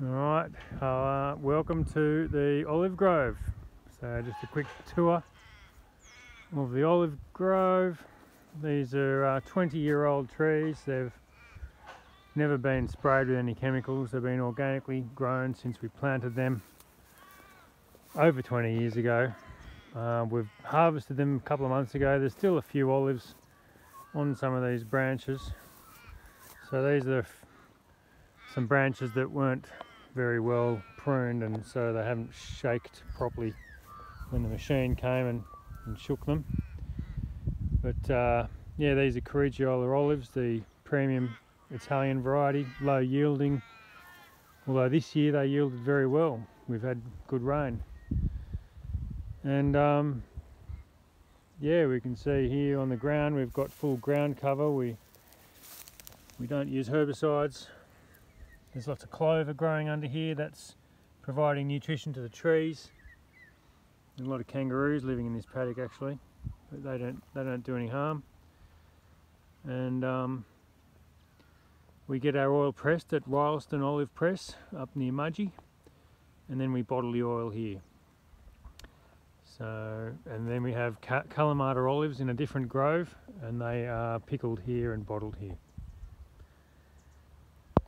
Alright, uh, welcome to the olive grove. So just a quick tour of the olive grove. These are uh, 20 year old trees. They've never been sprayed with any chemicals. They've been organically grown since we planted them over 20 years ago. Uh, we've harvested them a couple of months ago. There's still a few olives on some of these branches. So these are some branches that weren't very well pruned and so they haven't shaked properly when the machine came and, and shook them. But uh, yeah, these are Corregiola olives, the premium Italian variety, low yielding. Although this year they yielded very well. We've had good rain. And um, yeah, we can see here on the ground we've got full ground cover. We we don't use herbicides there's lots of clover growing under here that's providing nutrition to the trees. There's a lot of kangaroos living in this paddock actually, but they don't they don't do any harm. And um, we get our oil pressed at Rylstone Olive Press up near Mudgee, and then we bottle the oil here. So, and then we have Kalamata olives in a different grove, and they are pickled here and bottled here.